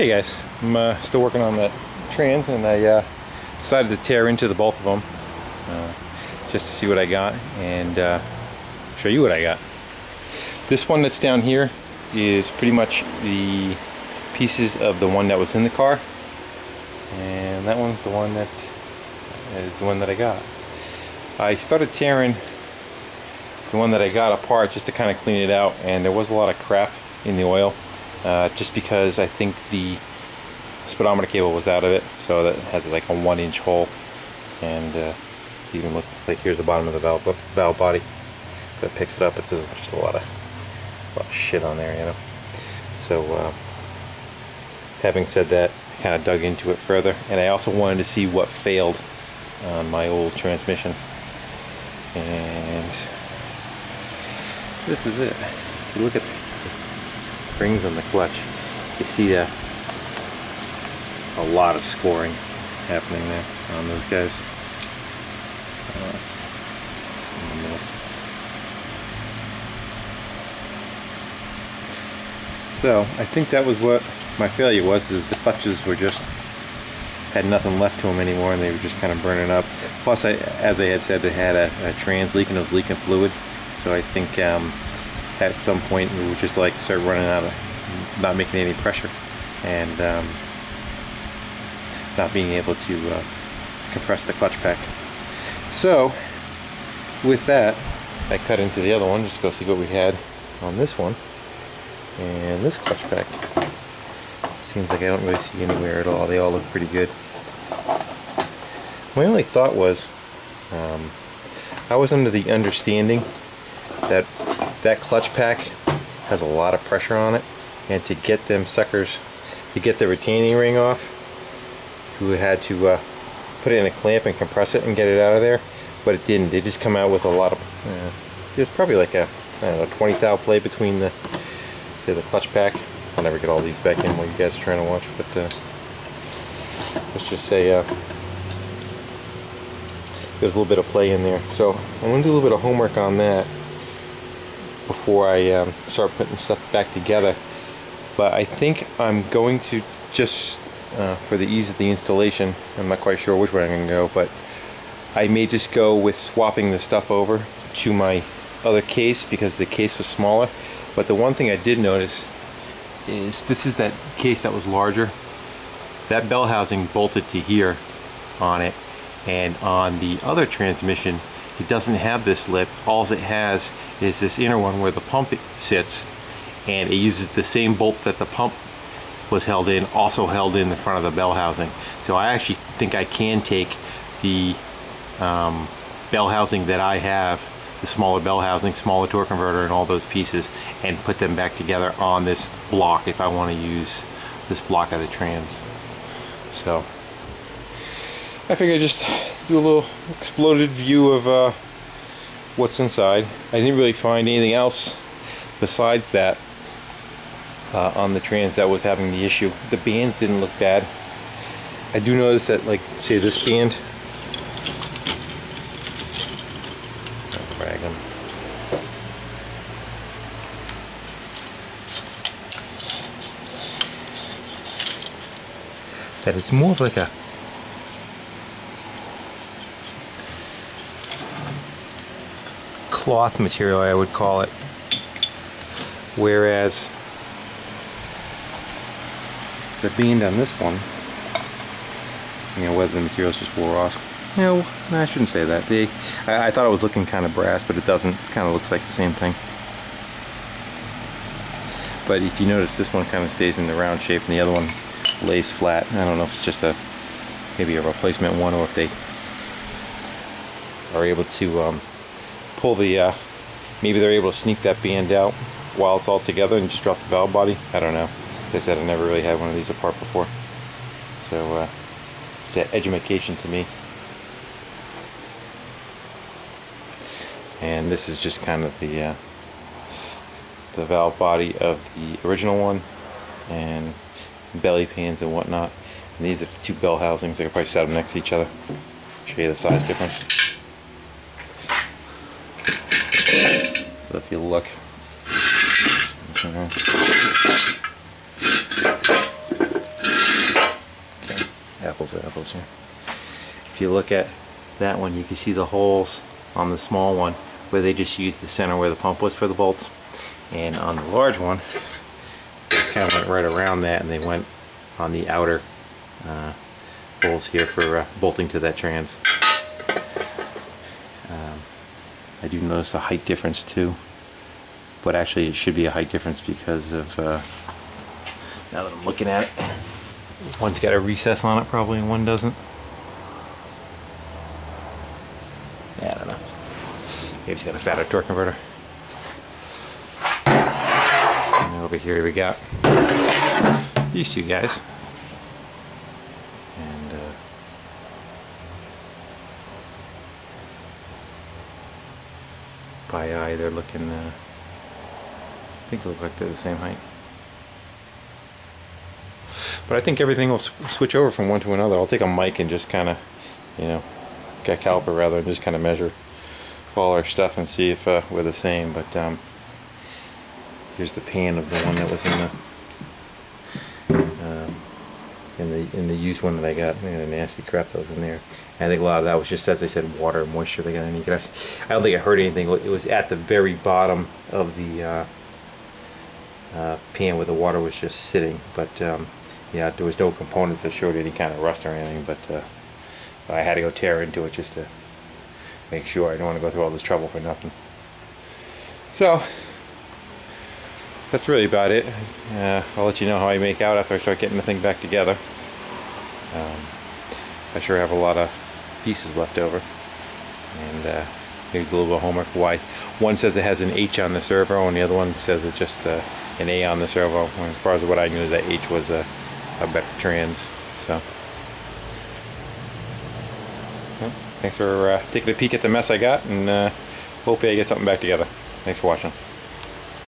Hey guys, I'm uh, still working on that trans and I uh, decided to tear into the both of them uh, just to see what I got and uh, show you what I got. This one that's down here is pretty much the pieces of the one that was in the car and that one's the one that is the one that I got. I started tearing the one that I got apart just to kind of clean it out and there was a lot of crap in the oil uh, just because I think the speedometer cable was out of it so that has like a one inch hole and uh, even look like here's the bottom of the valve, valve body that picks it up but there's just a lot of, a lot of shit on there you know? So uh, having said that I kind of dug into it further and I also wanted to see what failed on my old transmission. And this is it. If you look at springs on the clutch. You see a, a lot of scoring happening there on those guys. Uh, so I think that was what my failure was, is the clutches were just, had nothing left to them anymore and they were just kind of burning up. Plus, I, as I had said, they had a, a trans leak and it was leaking fluid. So I think um, at some point we would just like start running out of not making any pressure and um, not being able to uh, compress the clutch pack. So with that I cut into the other one just to go see what we had on this one. And this clutch pack seems like I don't really see anywhere at all. They all look pretty good. My only thought was um, I was under the understanding that that clutch pack has a lot of pressure on it. And to get them suckers to get the retaining ring off we had to uh, put it in a clamp and compress it and get it out of there. But it didn't. They just come out with a lot of uh, there's probably like a I don't know 20 thou play between the say the clutch pack. I'll never get all these back in while you guys are trying to watch but uh, let's just say uh, there's a little bit of play in there. So I'm to do a little bit of homework on that before I um, start putting stuff back together. But I think I'm going to just, uh, for the ease of the installation, I'm not quite sure which way I'm going to go, but I may just go with swapping the stuff over to my other case because the case was smaller. But the one thing I did notice is this is that case that was larger. That bell housing bolted to here on it and on the other transmission it doesn't have this lip. All it has is this inner one where the pump sits and it uses the same bolts that the pump was held in, also held in the front of the bell housing. So I actually think I can take the um, bell housing that I have, the smaller bell housing, smaller torque converter and all those pieces and put them back together on this block if I want to use this block of the trans. So I figured just do a little exploded view of uh, what's inside. I didn't really find anything else besides that uh, on the trans that was having the issue. The bands didn't look bad. I do notice that, like, say this band. Drag them. That it's more of like a cloth material I would call it. Whereas the band on this one you know whether the materials just wore off. No I shouldn't say that. They I, I thought it was looking kind of brass but it doesn't. It kind of looks like the same thing. But if you notice this one kind of stays in the round shape and the other one lays flat. I don't know if it's just a maybe a replacement one or if they are able to um, pull the, uh, maybe they're able to sneak that band out while it's all together and just drop the valve body. I don't know. Like I said, I never really had one of these apart before. So, uh, it's an education to me. And this is just kind of the, uh, the valve body of the original one and belly pans and whatnot. And these are the two bell housings. I could probably set them next to each other. Show you the size difference. If you look, apples to apples here. If you look at that one, you can see the holes on the small one where they just used the center where the pump was for the bolts. And on the large one, they kind of went right around that and they went on the outer uh, holes here for uh, bolting to that trans. Um, I do notice a height difference too, but actually it should be a height difference because of, uh, now that I'm looking at it, one's got a recess on it probably and one doesn't. Yeah, I don't know. Maybe he's got a fatter torque converter. And over here we got these two guys. And uh, by eye they're looking, uh, think they look like they're the same height. But I think everything will sw- switch over from one to another. I'll take a mic and just kind of, you know, get caliper rather and just kind of measure all our stuff and see if uh, we're the same. But um, here's the pan of the one that was in the um, in the in the used one that I got. Man, the nasty crap that was in there. I think a lot of that was just as they said, water, moisture. They got any. I don't think it hurt anything. It was at the very bottom of the uh, uh, pan where the water was just sitting. But um, yeah, there was no components that showed any kind of rust or anything. But uh, I had to go tear into it just to make sure. I don't want to go through all this trouble for nothing. So that's really about it. Uh, I'll let you know how I make out after I start getting the thing back together. Um, I sure have a lot of pieces left over. And uh, maybe a little bit of homework. Why? One says it has an H on the servo, and the other one says it just uh, an A on the servo. As far as what I knew, that H was a, a better trans. So. Well, thanks for uh, taking a peek at the mess I got, and uh, hopefully I get something back together. Thanks for watching.